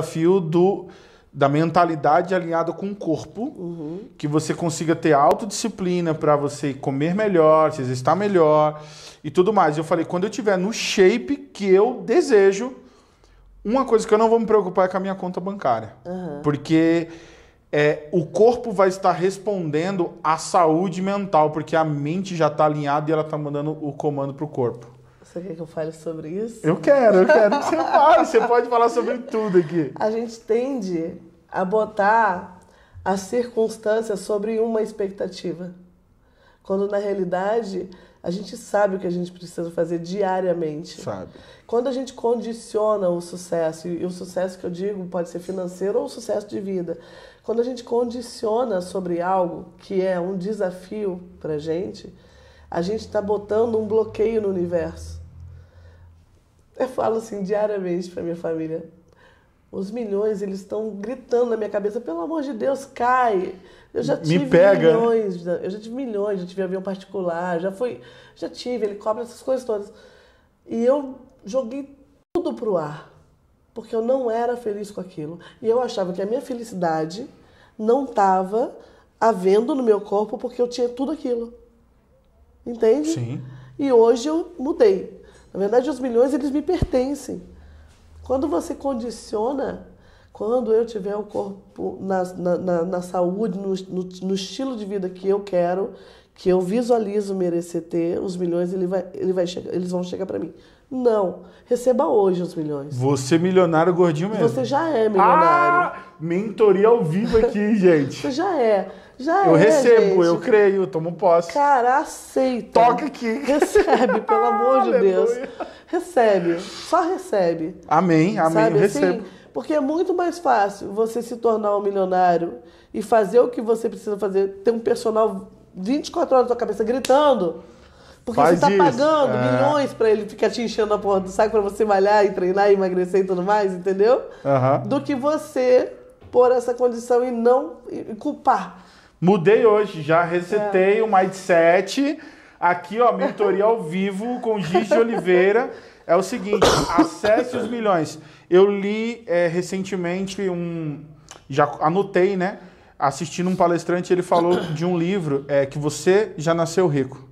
desafio do, da mentalidade alinhada com o corpo, Uhum. que você consiga ter autodisciplina para você comer melhor, se exercitar melhor e tudo mais. Eu falei, quando eu tiver no shape que eu desejo, uma coisa que eu não vou me preocupar é com a minha conta bancária. Porque é, o corpo vai estar respondendo à saúde mental, porque a mente já está alinhada e ela está mandando o comando pro corpo. Você quer que eu fale sobre isso? Eu quero, eu quero que você fale. Você pode falar sobre tudo aqui. A gente tende a botar as circunstâncias sobre uma expectativa. Quando na realidade a gente sabe o que a gente precisa fazer diariamente. Sabe? Quando a gente condiciona o sucesso, e o sucesso que eu digo pode ser financeiro ou sucesso de vida, quando a gente condiciona sobre algo que é um desafio para gente, a gente está botando um bloqueio no universo. Eu falo assim diariamente para minha família. Os milhões, eles estão gritando na minha cabeça, pelo amor de Deus, cai. Eu já Me tive milhões, eu já tive milhões, já tive avião particular, já fui, já tive helicóptero, essas coisas todas. E eu joguei tudo pro ar, porque eu não era feliz com aquilo. E eu achava que a minha felicidade não estava havendo no meu corpo porque eu tinha tudo aquilo. Entende? Sim. E hoje eu mudei. Na verdade, os milhões eles me pertencem. Quando você condiciona, quando eu tiver o corpo na, na, na, na saúde, no, no, no estilo de vida que eu quero, que eu visualizo merecer ter, os milhões ele vai, ele vai chegar, eles vão chegar para mim. Não, receba hoje os milhões. Você milionário gordinho mesmo. Você já é milionário. Ah, mentoria ao vivo aqui, gente. Você já é. Já Eu é, recebo, gente. eu creio, eu tomo posse. Cara, aceita. Toca aqui. Recebe, pelo amor de Deus. Recebe. Só recebe. Amém, amém, Sabe eu assim? recebo. Porque é muito mais fácil você se tornar um milionário e fazer o que você precisa fazer, ter um personal 24 horas na sua cabeça gritando. Porque Faz você tá isso, pagando é. milhões pra ele ficar te enchendo a porra do saco pra você malhar e treinar e emagrecer e tudo mais, entendeu? Aham. Do que você pôr essa condição e não e culpar. Mudei hoje, já resetei o mindset. Aqui, ó, mentoria ao vivo com Giz de Oliveira. É o seguinte, acesse os milhões. Eu li é, recentemente um. Já anotei, né? Assistindo um palestrante, ele falou de um livro é, que você já nasceu rico.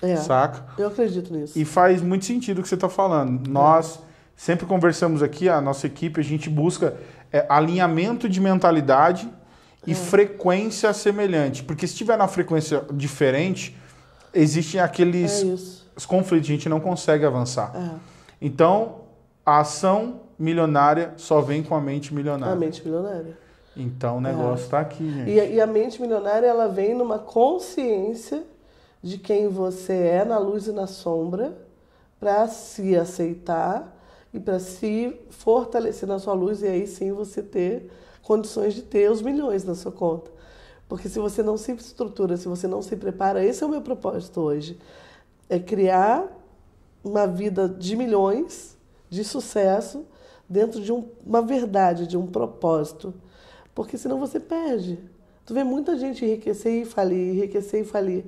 É. Saca? Eu acredito nisso. E faz muito sentido o que você está falando. Nós sempre conversamos aqui, a nossa equipe, a gente busca é, alinhamento de mentalidade e É. frequência semelhante. Porque se estiver na frequência diferente, existem aqueles É conflitos, a gente não consegue avançar. É. Então, a ação milionária só vem com a mente milionária. A mente milionária. Então o negócio está aqui, gente. E, a- e a mente milionária, ela vem numa consciência de quem você é na luz e na sombra, para se aceitar e para se fortalecer na sua luz, e aí sim você ter condições de ter os milhões na sua conta. Porque se você não se estrutura, se você não se prepara, esse é o meu propósito hoje. É criar uma vida de milhões, de sucesso, dentro de um- uma verdade, de um propósito. Porque senão você perde. Tu vê muita gente enriquecer e falir, enriquecer e falir.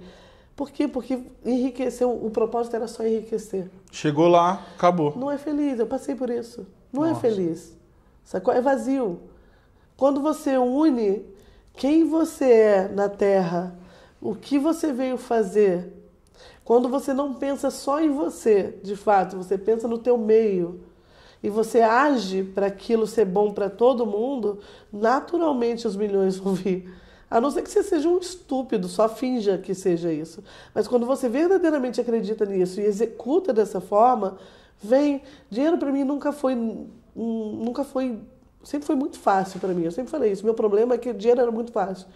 Por quê? Porque enriquecer, o propósito era só enriquecer. Chegou lá, acabou. Não é feliz, eu passei por isso. Não é Nossa. feliz. Sacou? É vazio. Quando você une quem você é na Terra, o que você veio fazer, quando você não pensa só em você, de fato, você pensa no teu meio e você age para aquilo ser bom para todo mundo, naturalmente os milhões vão vir. A não ser que você seja um estúpido, só finja que seja isso. Mas quando você verdadeiramente acredita nisso e executa dessa forma, vem. Dinheiro para mim nunca foi, hum, nunca foi, sempre foi muito fácil para mim. Eu sempre falei isso. Meu problema é que dinheiro era muito fácil.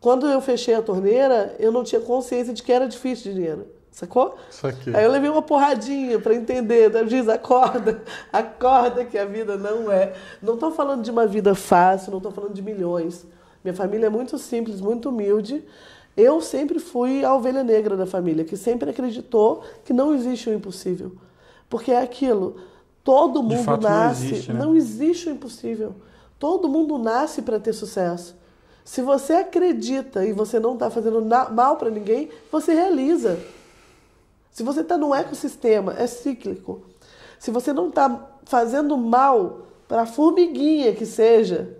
Quando eu fechei a torneira, eu não tinha consciência de que era difícil de dinheiro. Sacou? Isso aqui. Aí eu levei uma porradinha para entender. Então, diz, acorda, acorda que a vida não é. Não estou falando de uma vida fácil, não estou falando de milhões. Minha família é muito simples, muito humilde. Eu sempre fui a ovelha negra da família, que sempre acreditou que não existe o impossível. Porque é aquilo, todo mundo fato, não nasce, existe, né? não existe o impossível. Todo mundo nasce para ter sucesso. Se você acredita e você não está fazendo mal para ninguém, você realiza. Se você está num ecossistema, é cíclico. Se você não está fazendo mal para a formiguinha que seja,